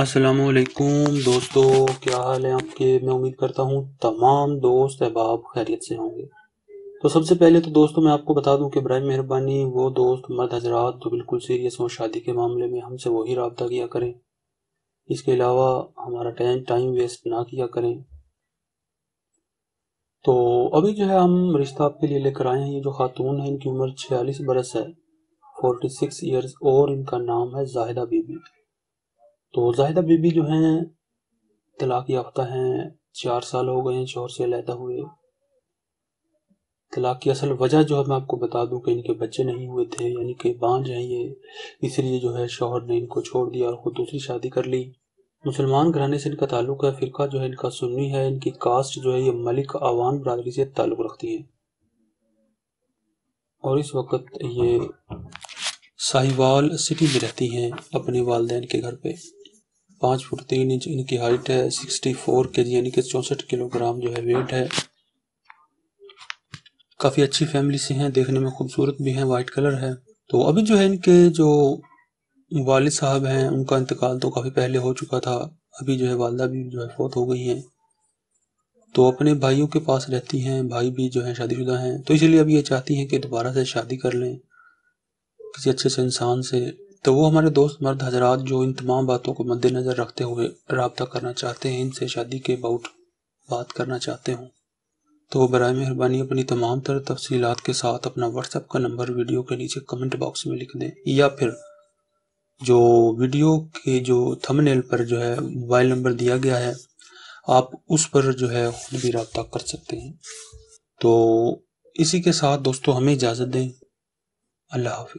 السلام علیکم دوستو، کیا حال ہے آپ کے؟ میں امید کرتا ہوں تمام دوست احباب خیریت سے ہوں گے۔ تو سب سے پہلے تو دوستو، میں آپ کو بتا دوں کہ برائے مہربانی وہ دوست مرد حضرات جو بالکل سیریس ہوں، شادی کے معاملے میں ہم سے وہی رابطہ کیا کریں۔ اس کے علاوہ ہمارا ٹائم ٹائم ویسٹ نہ کیا کریں۔ تو ابھی جو ہے ہم رشتہ آپ کے لیے لے کر آئے ہیں، یہ جو خاتون ہے ان کی عمر چھیالیس برس ہے، فورٹی سکس ایئرز اور ان کا نام ہے زاہدہ بی بی تو زاہدہ بی بی جو ہیں، طلاق یافتہ ہیں، چار سال ہو گئے ہیں شوہر سے علیحدہ ہوئے۔ طلاق کی اصل وجہ جو ہے، میں آپ کو بتا دوں کہ ان کے بچے نہیں ہوئے تھے یعنی کہ بانج ہیں یہ، اس لیے جو ہے شوہر نے ان کو چھوڑ دیا اور خود دوسری شادی کر لی۔ مسلمان گھرانے سے ان کا تعلق ہے، فرقہ جو ہے، ان کا سنی ہے، ان کی کاسٹ جو ہے، یہ ملک آوان برادری سے تعلق رکھتی ہے اور اس وقت یہ ساہیوال سٹی میں رہتی ہیں اپنے والدین کے گھر پہ۔ پانچ فٹ تین انچ، ان کی ہائٹ ہے سکسٹی فور کے جی یعنی کہ چونسٹھ کلو گرام جو ہے ویٹ ہے۔ کافی اچھی فیملی سے ہیں، دیکھنے میں خوبصورت بھی ہیں وائٹ کلر ہے۔ تو ابھی جو ہے ان کے جو والد صاحب ہیں، ان کا انتقال تو کافی پہلے ہو چکا تھا۔ ابھی جو ہے والدہ بھی جو ہے فوت ہو گئی ہیں۔ تو اپنے بھائیوں کے پاس رہتی ہیں، بھائی بھی جو ہیں شادی شدہ ہیں۔ تو اسی لیے ابھی یہ چاہتی ہیں کہ دوبارہ سے شادی کر لیں۔ کسی اچھے سے انسان سے تو وہ ہمارے دوست مرد حضرات جو ان تمام باتوں کو مد نظر رکھتے ہوئے رابطہ کرنا چاہتے ہیں، ان سے شادی کے باؤٹ بات کرنا چاہتے ہوں۔ تو برائے مہربانی اپنی تمام تر تفصیلات کے ساتھ اپنا واٹس ایپ کا نمبر ویڈیو کے نیچے کمنٹ باکس میں لکھ دیں، یا پھر جو ویڈیو کے جو تھم نیل پر جو ہے موبائل نمبر دیا گیا ہے، آپ اس پر جو ہے خود بھی رابطہ کر سکتے ہیں۔ تو اسی کے ساتھ دوستو ہمیں اجازت دیں۔ اللہ حافظ۔